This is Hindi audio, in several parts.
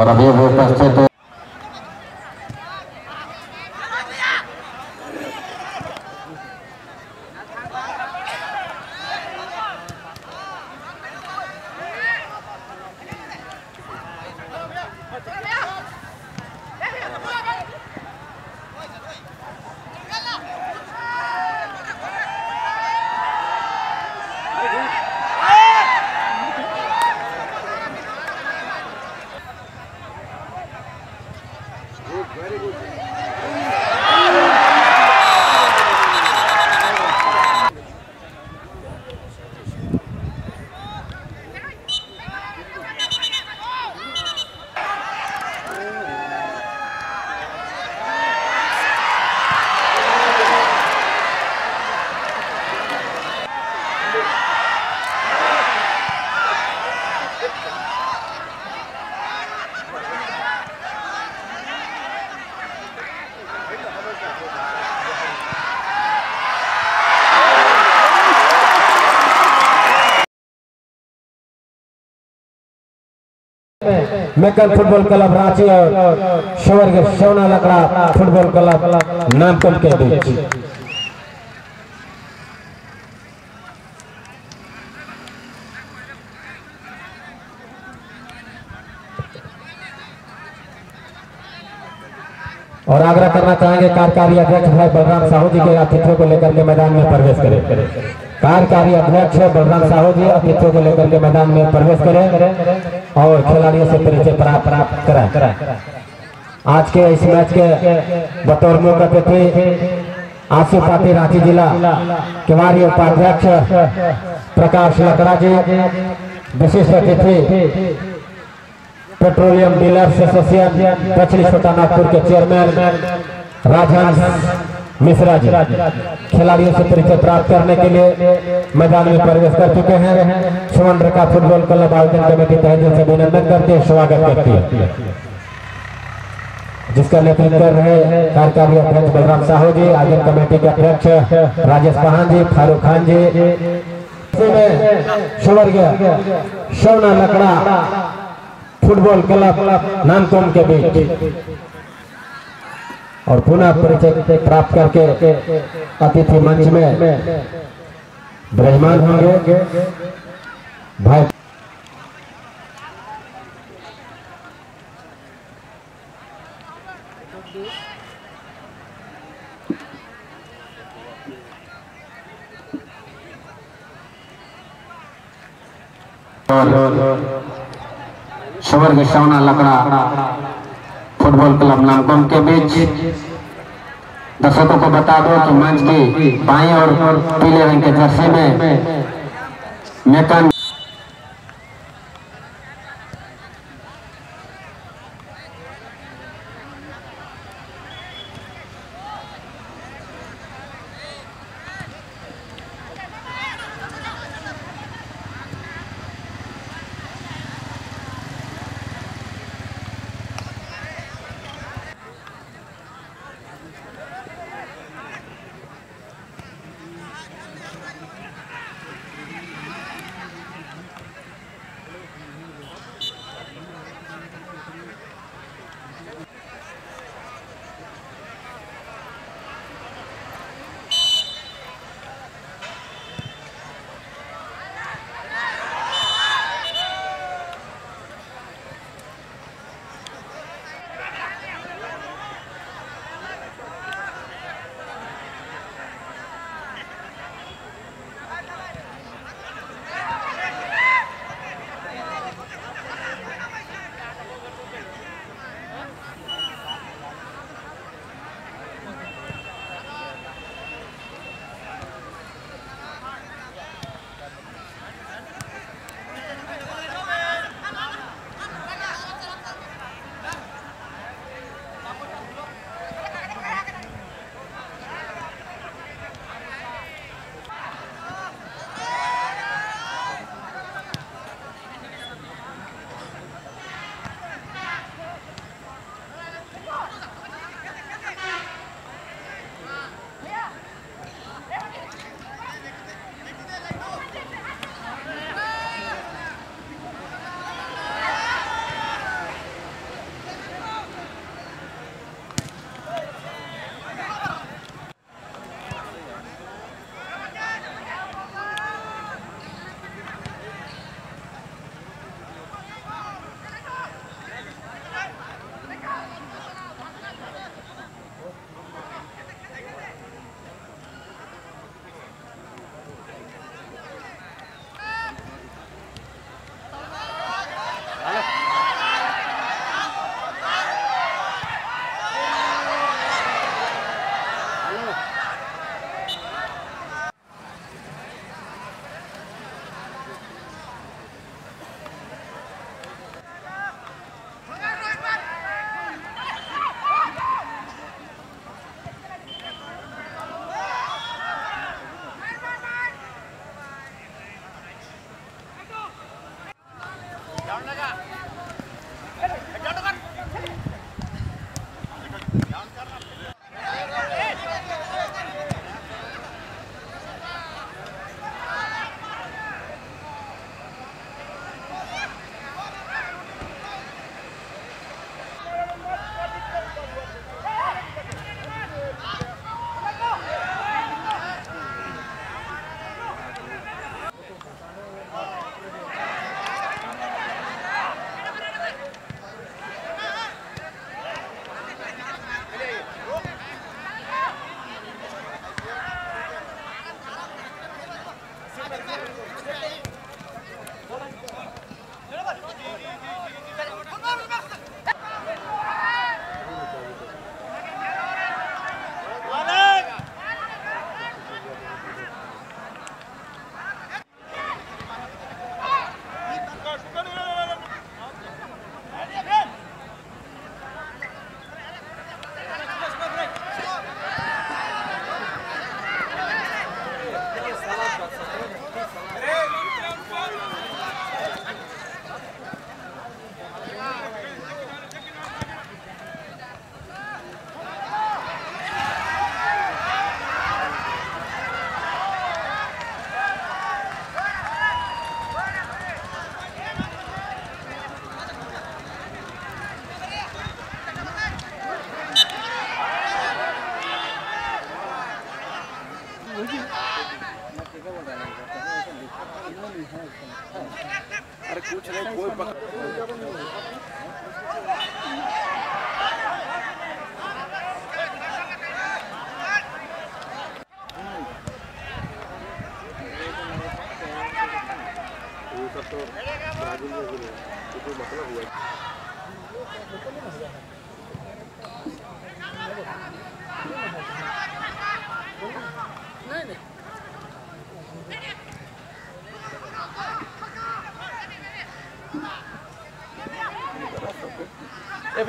और अभी भी उपस्थित मेकन फुटबॉल क्लब रांची और स्वर्ग सोना लकड़ा फुटबॉल क्लब नामकम के बीच और आग्रह करना चाहेंगे कार्यकारी अध्यक्ष भाई बलराम साहू जी के अतिथियों को लेकर के मैदान में प्रवेश करें। कार्यकारी अध्यक्ष बलराम साहू जी अतिथियों को लेकर के मैदान में प्रवेश करें और खिलाड़ियों से परिचय प्राप्त प्राप्त कराएँ। आज के इस मैच के बतौर मुख्य अतिथि आँसू पार्टी रांची जिला केवाड़ी उपाध्यक्ष प्रकाश लकड़ा जी, विशिष्ट अतिथि पेट्रोलियम डीलर्स एसोसिएशन दक्षिणी छोटा नागपुर के चेयरमैन राजहंस मिश्रा जी, खिलाड़ियों से परिचय प्राप्त करने के लिए मैदान में प्रवेश कर चुके हैं। सुमन रेखा फुटबॉल क्लब आयोजन कमेटी तहे दिल से अभिनंदन करते हैं, स्वागत करती है। जिसका नेतृत्व कर रहे कार्यकारी अध्यक्ष बलराम साहू जी आयोजन कमेटी के अध्यक्ष राजेश पहान जी, फारूक खान जी। सोना लकड़ा फुटबॉल क्लब नामकोम के बीच। और पुनः परिचय प्राप्त करके अतिथि मंच में विराजमान होंगे। भाई स्वर्ग सोना लकड़ा। फुटबॉल क्लब नामकोम के बीच दर्शकों को बता दो कि मंच की बाई और पीले रंग के जर्सी में मेकन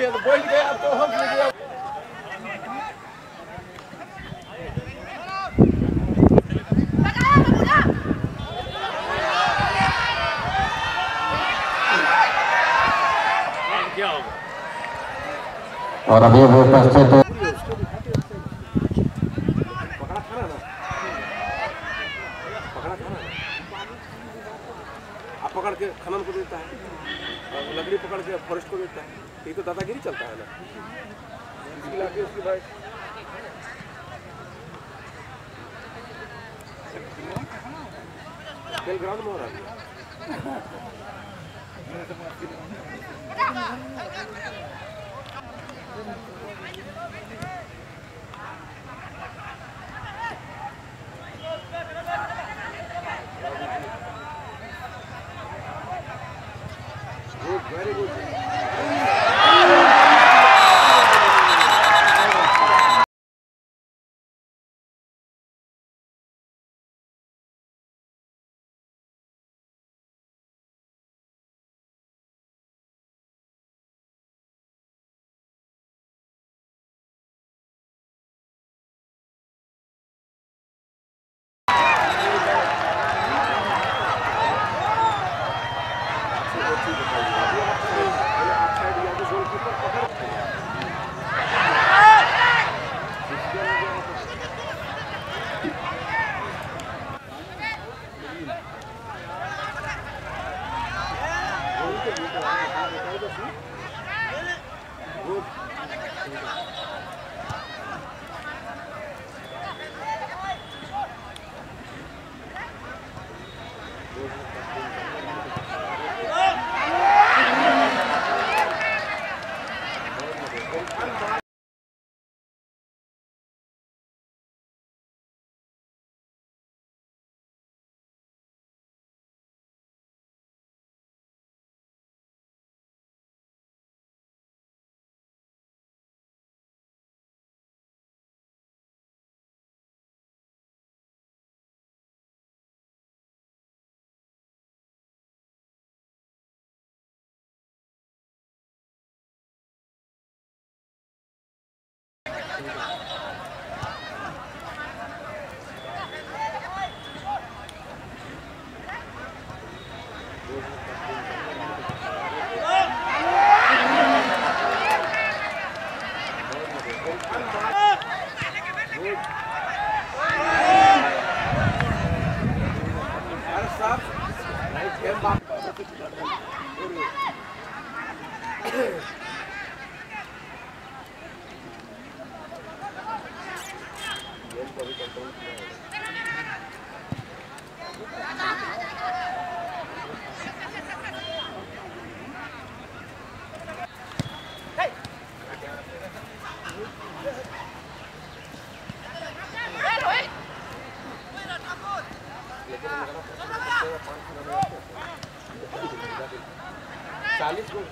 गया तो बोल गया तो हम और अभी वो उपस्थित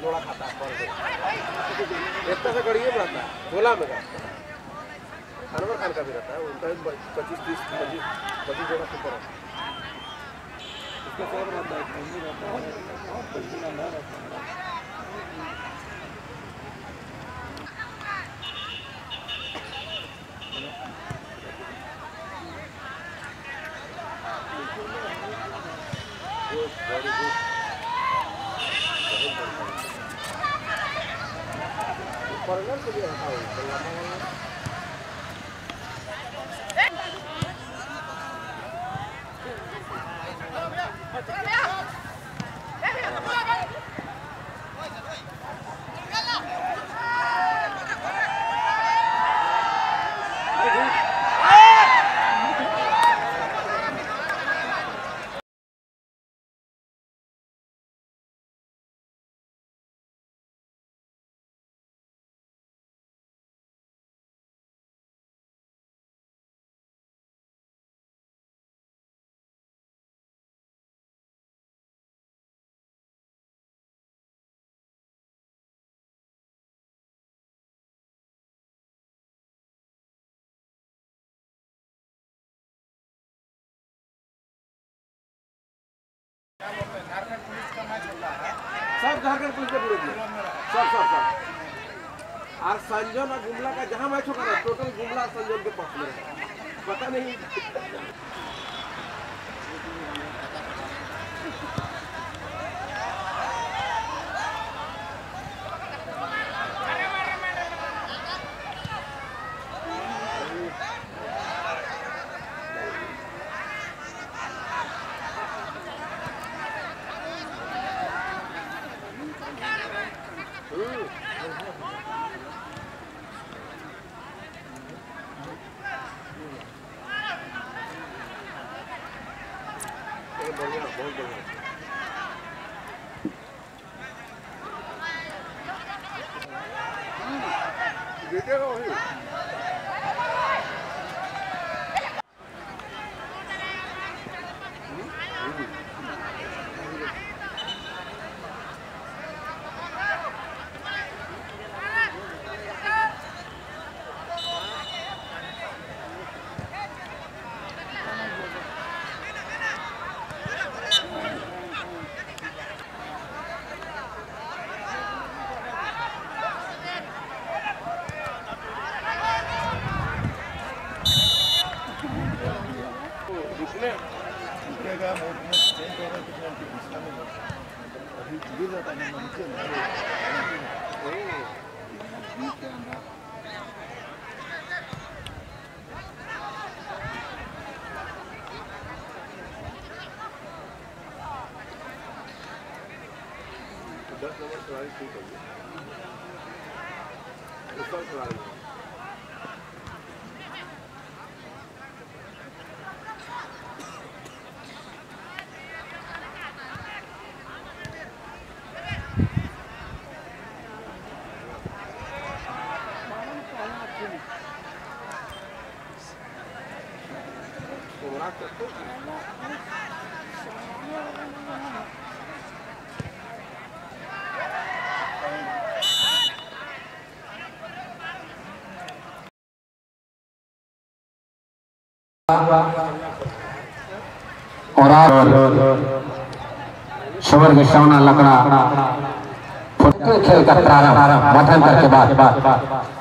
को खाता इतना सा कड़िए रहता है झोला में का अनवर खान का भी रहता है उनका पच्चीस, तीस, पच्चीस पच्चीस जोड़ा सुपर है। उसका क्या रहता रहता रहता है। फॉरेनर के लिए सब झारखंड पुलिस के विरोध सब सब सब। और संजन और गुमला का जहाँ मैच होगा ना, टोटल गुमला संजन के पक्ष में पता नहीं। claro e tudo. Eu sou claro. और शवर के शवना लकड़ा। खेल का प्रारंभ। मथन करके बाद।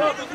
Let's.